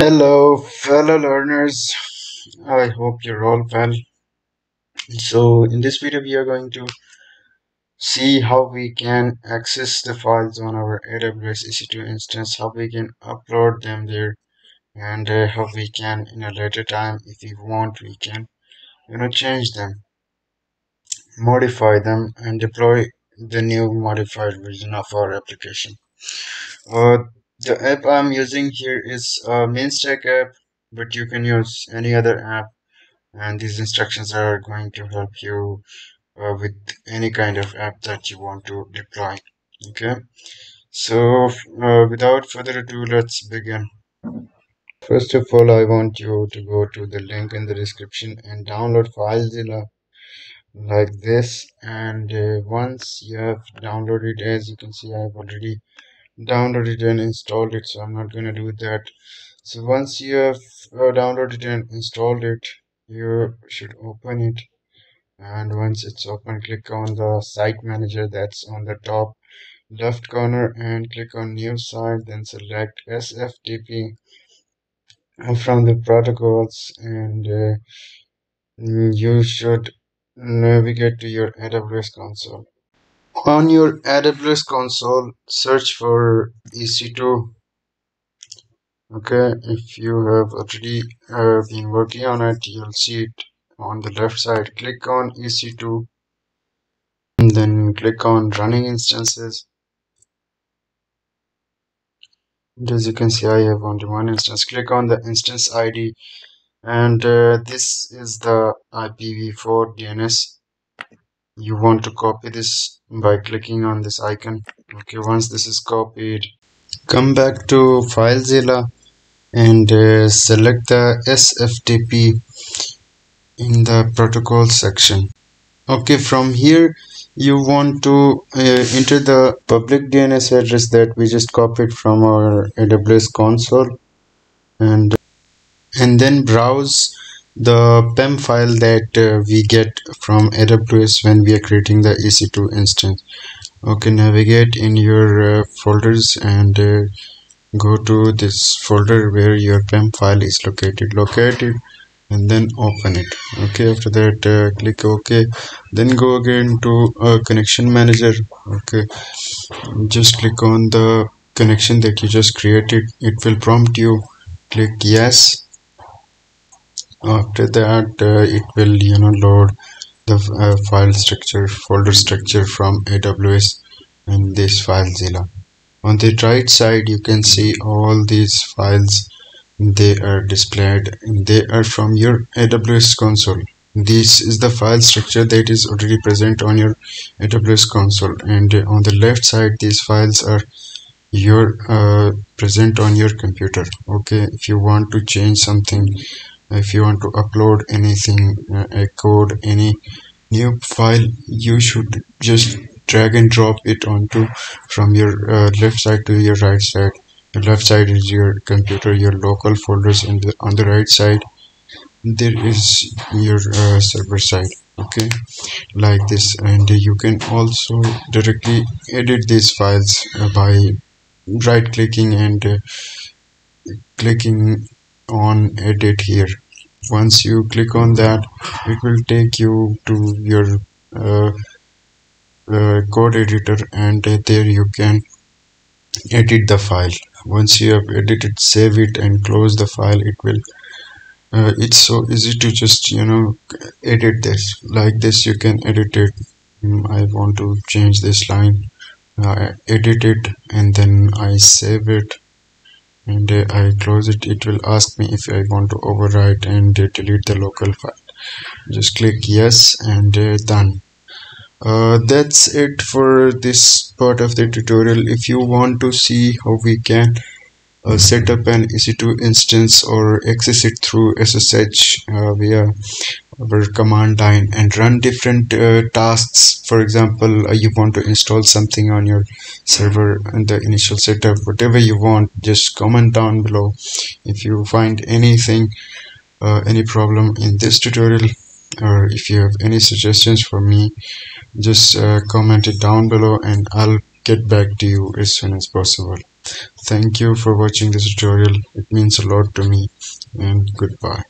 Hello, fellow learners. I hope you're all well. So, in this video, we are going to see how we can access the files on our AWS EC2 instance, how we can upload them there, and uh, how we can, in a later time, if we want, we can, you know, change them, modify them, and deploy the new modified version of our application. Uh, the app I'm using here is a MEAN stack app, but you can use any other app and these instructions are going to help you uh, with any kind of app that you want to deploy okay? So uh, without further ado let's begin. First of all I want you to go to the link in the description and download FileZilla like this and uh, once you have downloaded as you can see I've already downloaded and installed it so I'm not going to do that. So once you have uh, downloaded and installed it you should open it. And once it's open click on the site manager that's on the top left corner and click on new site then select SFTP from the protocols and uh, you should navigate to your AWS console on your AWS console search for EC2 okay if you have already uh, been working on it you'll see it on the left side. Click on ec2 and then click on running instances. And as you can see i have only one instance. Click on the instance id and uh, this is the ipv4 dns you want to copy this by clicking on this icon. Okay once this is copied come back to filezilla and uh, select the SFTP in the protocol section. Okay from here you want to uh, enter the public DNS address that we just copied from our AWS console and and then browse the PEM file that uh, we get from AWS when we are creating the EC2 instance. Okay navigate in your uh, folders and uh, go to this folder where your PEM file is located. Locate it and then open it. Okay after that uh, click ok. Then go again to uh, connection manager. Okay just click on the connection that you just created. It will prompt you. Click yes after that uh, it will you know load the uh, file structure folder structure from AWS in this FileZilla on the right side you can see all these files. They are displayed. They are from your AWS console. This is the file structure that is already present on your AWS console. And on the left side these files are your uh, present on your computer. Okay if you want to change something if you want to upload anything uh, a code any new file you should just drag and drop it onto from your uh, left side to your right side. Left side is your computer your local folders and the, on the right side. There is your uh, server side okay? Like this and you can also directly edit these files uh, by right clicking and uh, clicking on edit here. Once you click on that it will take you to your uh, uh, code editor and there you can edit the file. Once you have edited save it and close the file it will uh, it's so easy to just you know edit this. Like this you can edit it. Mm, I want to change this line. I edit it and then I save it and uh, I close it. It will ask me if I want to overwrite and delete the local file. Just click yes and uh, done. Uh, that's it for this part of the tutorial. If you want to see how we can uh, set up an EC2 instance or access it through SSH uh, via our command line and run different uh, tasks. For example uh, you want to install something on your server and the initial setup. Whatever you want just comment down below. If you find anything uh, any problem in this tutorial or if you have any suggestions for me just uh, comment it down below and I'll get back to you as soon as possible Thank you for watching this tutorial. It means a lot to me. And goodbye.